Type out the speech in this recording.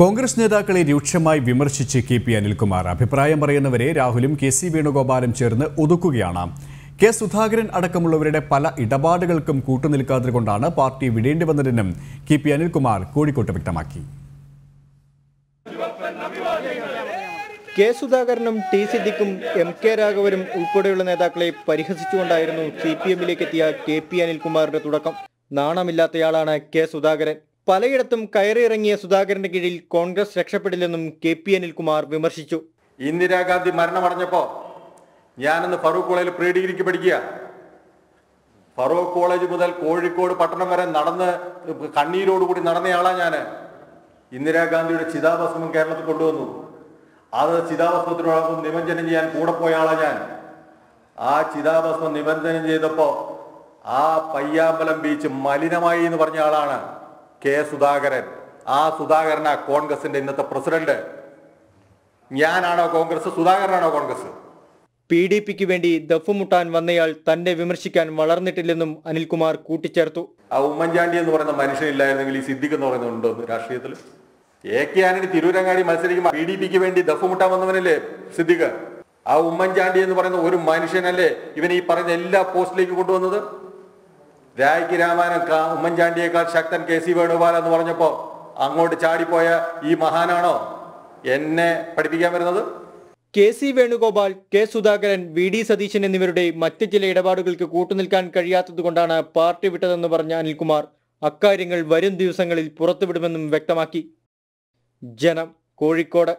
കോൺഗ്രസ് നേതാക്കളെ രൂക്ഷമായി വിമർശിച്ച് കെ പി അനിൽകുമാർ. അഭിപ്രായം പറയുന്നവരെ രാഹുലും കെ സി വേണുഗോപാലും ചേർന്ന് ഒതുക്കുകയാണ്. കെ സുധാകരൻ അടക്കമുള്ളവരുടെ പല ഇടപാടുകൾക്കും കൂട്ടുനിൽക്കാത്തത് പാർട്ടി വിടേണ്ടി വന്നതെന്നും കെ പി അനിൽകുമാർ കോഴിക്കോട്ട് വ്യക്തമാക്കി. കെ സുധാകരനും ടി സിദ്ദിഖും എം കെ രാഘവനും ഉൾപ്പെടെയുള്ള നേതാക്കളെ പരിഹസിച്ചുകൊണ്ടായിരുന്നു സി പി എമ്മിലേക്ക് എത്തിയ കെ പി അനിൽകുമാറിന്റെ തുടക്കം. നാണമില്ലാത്തയാളാണ് കെ സുധാകരൻ. പലയിടത്തും കയറിയിറങ്ങിയ സുധാകരന്റെ കീഴിൽ കോൺഗ്രസ് രക്ഷപ്പെടില്ലെന്നും കെ പി അനിൽകുമാർ വിമർശിച്ചു. ഇന്ദിരാഗാന്ധി മരണമടഞ്ഞപ്പോ ഞാനിന്ന് ഫറൂഖ് കോളേജിൽ പ്രീ ഡിഗ്രിക്ക് പഠിക്കുക. ഫറൂഖ് കോളേജ് മുതൽ കോഴിക്കോട് പട്ടണം വരെ നടന്ന് കണ്ണീരോടുകൂടി നടന്നയാളാ ഞാൻ. ഇന്ദിരാഗാന്ധിയുടെ ചിതാഭസ്മം കേരളത്തിൽ കൊണ്ടുവന്നു. അത് ചിതാഭസ്മത്തിനോടൊപ്പം നിമഞ്ജനം ചെയ്യാൻ കൂടെ പോയ ആളാ ഞാൻ. ആ ചിതാഭസ്മം നിബന്ധനം ചെയ്തപ്പോ ആ പയ്യാമ്പലം ബീച്ച് മലിനമായി എന്ന് പറഞ്ഞ ആളാണ്. കെ സുധാകരൻ. ആ സുധാകരനാ കോൺഗ്രസിന്റെ ഇന്നത്തെ പ്രസിഡന്റ്. ഞാനാണോ കോൺഗ്രസ്? സുധാകരനാണോ കോൺഗ്രസ്? പി ഡി പിക്ക് വേണ്ടി ദഫുമുട്ടാൻ വന്നയാൾ തന്നെ വിമർശിക്കാൻ വളർന്നിട്ടില്ലെന്നും അനിൽകുമാർ കൂട്ടിച്ചേർത്തു. ആ ഉമ്മൻചാണ്ടി എന്ന് പറയുന്ന മനുഷ്യനില്ലായിരുന്നെങ്കിൽ ഈ സിദ്ദിഖ് എന്ന് പറയുന്നുണ്ടോ രാഷ്ട്രീയത്തിൽ എ കെ ആന്റണി തിരൂരങ്ങാടി മത്സരിക്കുമ്പോൾ പി ഡി പിക്ക് വേണ്ടി ദഫുമുട്ടാൻ വന്നവനല്ലേ സിദ്ദിഖ്? ആ ഉമ്മൻചാണ്ടി എന്ന് പറയുന്ന ഒരു മനുഷ്യനല്ലേ ഇവൻ ഈ പറയുന്ന എല്ലാ പോസ്റ്റിലേക്ക് കൊണ്ടുവന്നത്? രായ്ക്ക് രാമായണം ഉമ്മൻചാണ്ടിയേക്കാൾ ശക്തൻ കെ സി വേണുഗോപാൽ എന്ന് പറഞ്ഞപ്പോ അങ്ങോട്ട് ചാടിപ്പോയ ഈ മഹാനാണോ എന്നെ പഠിപ്പിക്കാൻ വരുന്നത്? K C Venugopal K Sudhakaran V D Satheesan എന്നിവരുടെ മറ്റ് ചില ഇടപാടുകൾക്ക് കൂട്ടുനിൽക്കാൻ കഴിയാത്തതുകൊണ്ടാണ് പാർട്ടി വിട്ടതെന്ന് പറഞ്ഞ അനിൽകുമാർ അക്കാര്യങ്ങൾ വരും ദിവസങ്ങളിൽ പുറത്തുവിടുമെന്നും വ്യക്തമാക്കി. ജനം കോഴിക്കോട്.